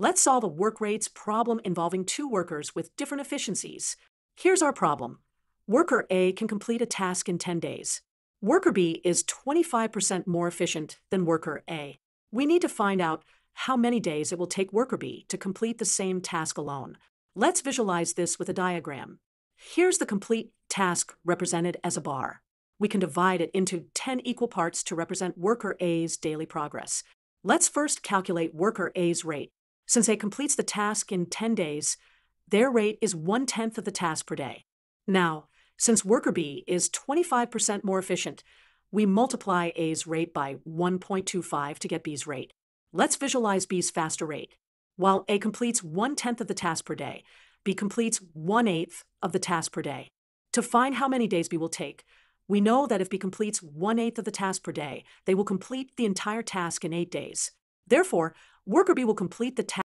Let's solve a work rates problem involving two workers with different efficiencies. Here's our problem. Worker A can complete a task in 10 days. Worker B is 25% more efficient than worker A. We need to find out how many days it will take worker B to complete the same task alone. Let's visualize this with a diagram. Here's the complete task represented as a bar. We can divide it into 10 equal parts to represent worker A's daily progress. Let's first calculate worker A's rate. Since A completes the task in 10 days, their rate is one tenth of the task per day. Now, since worker B is 25% more efficient, we multiply A's rate by 1.25 to get B's rate. Let's visualize B's faster rate. While A completes one tenth of the task per day, B completes one eighth of the task per day. To find how many days B will take, we know that if B completes one eighth of the task per day, they will complete the entire task in eight days. Therefore, worker B will complete the task